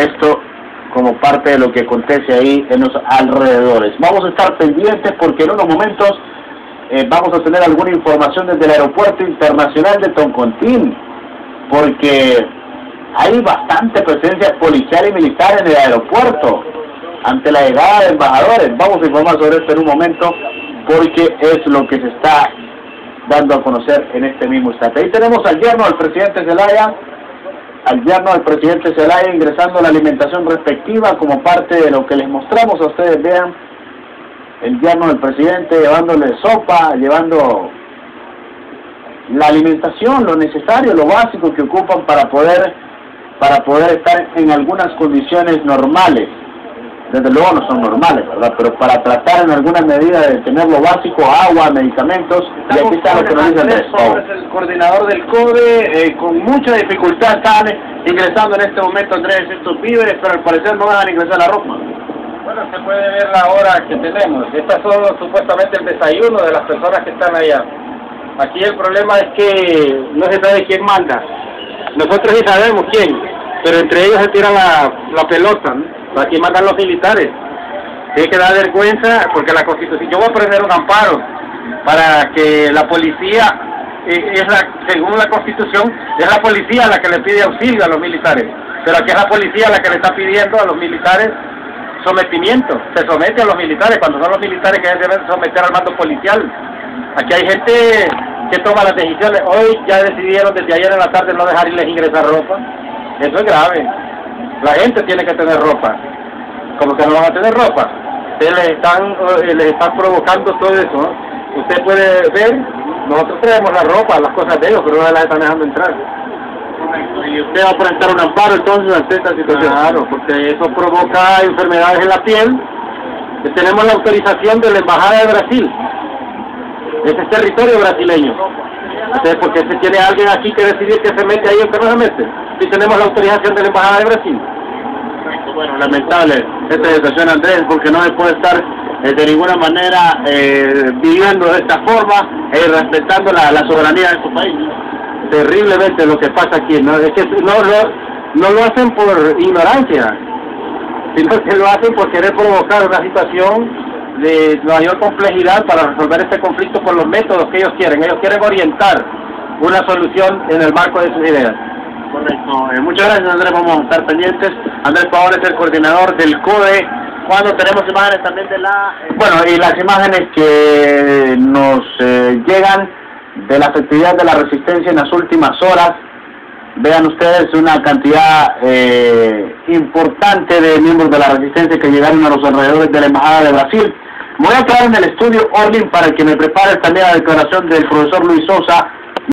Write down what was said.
esto como parte de lo que acontece ahí en los alrededores. Vamos a estar pendientes porque en unos momentos eh, vamos a tener alguna información desde el aeropuerto internacional de Toncontín, porque hay bastante presencia policial y militar en el aeropuerto ante la llegada de embajadores. Vamos a informar sobre esto en un momento porque es lo que se está dando a conocer en este mismo instante. Ahí tenemos al yerno del presidente Zelaya, al yerno del presidente Zelaya ingresando la alimentación respectiva como parte de lo que les mostramos a ustedes. Vean el yerno del presidente llevándole sopa, llevando la alimentación, lo necesario, lo básico que ocupan para poder para poder estar en algunas condiciones normales desde luego no son normales, ¿verdad? Pero para tratar en alguna medida de tener lo básico, agua, medicamentos, y aquí está lo que nos dice Andrés Es el coordinador del CODE, eh, con mucha dificultad están ingresando en este momento, Andrés, estos víveres, pero al parecer no van a ingresar la ropa. Bueno, se puede ver la hora que tenemos. Estas son supuestamente el desayuno de las personas que están allá. Aquí el problema es que no se sabe quién manda. Nosotros sí sabemos quién, pero entre ellos se tiran la, la pelota, ¿no? Aquí mandan los militares. Tiene que dar vergüenza porque la constitución, yo voy a prender un amparo para que la policía, eh, es la, según la constitución, es la policía la que le pide auxilio a los militares. Pero aquí es la policía la que le está pidiendo a los militares sometimiento. Se somete a los militares cuando son los militares que deben someter al mando policial. Aquí hay gente que toma las decisiones. Hoy ya decidieron desde ayer en la tarde no dejar irles ingresar ropa. Eso es grave. La gente tiene que tener ropa. Como que no van a tener ropa. Ustedes les están, eh, les están provocando todo eso. Usted puede ver, nosotros tenemos la ropa, las cosas de ellos, pero no las están dejando entrar. Y usted va a presentar un amparo entonces ante esta situación. Claro, porque eso provoca enfermedades en la piel. Tenemos la autorización de la Embajada de Brasil. Ese es territorio brasileño. Entonces, porque se tiene alguien aquí que decidir que se mete ahí o que no. Si tenemos la autorización de la Embajada de Brasil. Bueno, lamentable esta situación, Andrés, porque no se puede estar eh, de ninguna manera eh, viviendo de esta forma y eh, respetando la, la, soberanía de su país. Terriblemente lo que pasa aquí, ¿no? Es que no, no lo hacen por ignorancia, sino que lo hacen por querer provocar una situación de mayor complejidad para resolver este conflicto por los métodos que ellos quieren. Ellos quieren orientar una solución en el marco de sus ideas. Correcto. Eh, muchas gracias, Andrés. Vamos a estar pendientes. Andrés Pavón es el coordinador del CODE. Cuando tenemos imágenes también de la... Eh, bueno, y las imágenes que nos eh, llegan de la actividad de la resistencia en las últimas horas. Vean ustedes una cantidad importante de miembros de la resistencia que llegaron a los alrededores de la Embajada de Brasil. Voy a quedar en el estudio Orlin para que me prepare también la declaración del profesor Luis Sosa